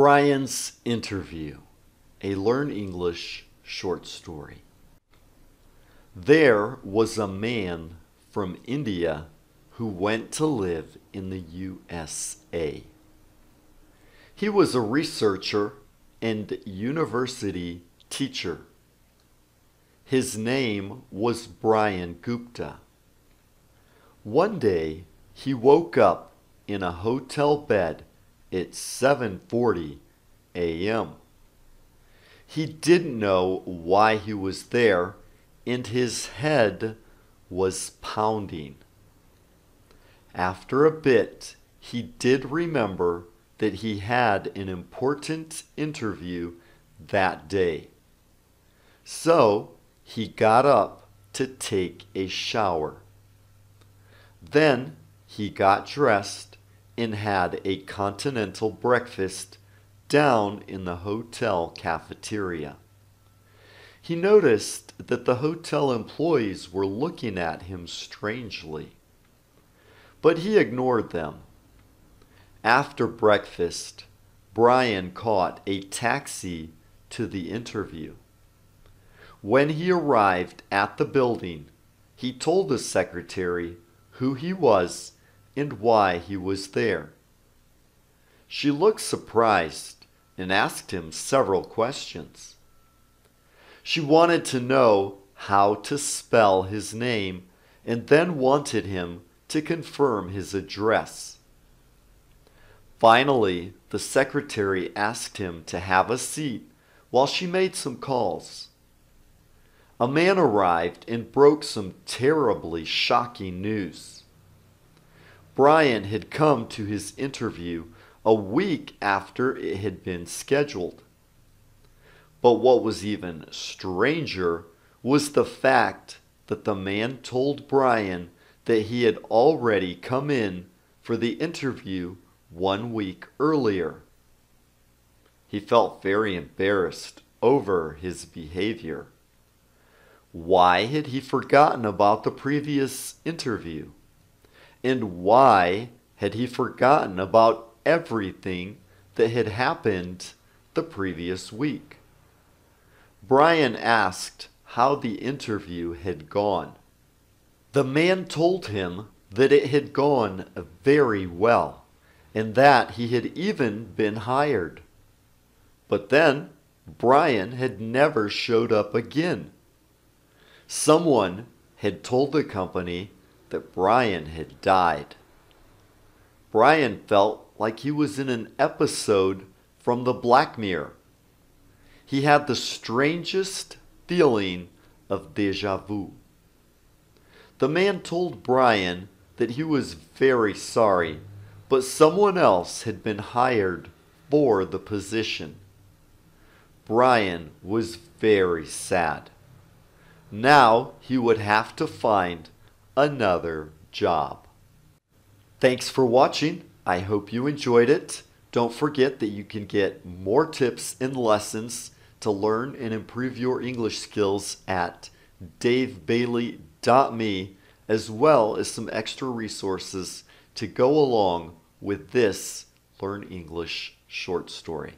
Bryan's Interview, a Learn English short story. There was a man from India who went to live in the USA. He was a researcher and university teacher. His name was Bryan Gupta. One day he woke up in a hotel bed at 7:40 a.m. He didn't know why he was there and his head was pounding. After a bit, he did remember that he had an important interview that day. So he got up to take a shower. Then he got dressed and had a continental breakfast down in the hotel cafeteria. He noticed that the hotel employees were looking at him strangely, but he ignored them. After breakfast, Bryan caught a taxi to the interview. When he arrived at the building, he told the secretary who he was and why he was there. She looked surprised and asked him several questions. She wanted to know how to spell his name and then wanted him to confirm his address. Finally, the secretary asked him to have a seat while she made some calls. A man arrived and broke some terribly shocking news. Bryan had come to his interview a week after it had been scheduled. But what was even stranger was the fact that the man told Bryan that he had already come in for the interview one week earlier. He felt very embarrassed over his behavior. Why had he forgotten about the previous interview? And why had he forgotten about everything that had happened the previous week? Bryan asked how the interview had gone. The man told him that it had gone very well and that he had even been hired. But then Bryan had never showed up again. Someone had told the company that Bryan had died. Bryan felt like he was in an episode from the Black Mirror. He had the strangest feeling of deja vu. The man told Bryan that he was very sorry, but someone else had been hired for the position. Bryan was very sad. Now he would have to find another job. Thanks for watching. I hope you enjoyed it. Don't forget that you can get more tips and lessons to learn and improve your English skills at davebailey.me as well as some extra resources to go along with this Learn English short story.